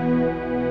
Música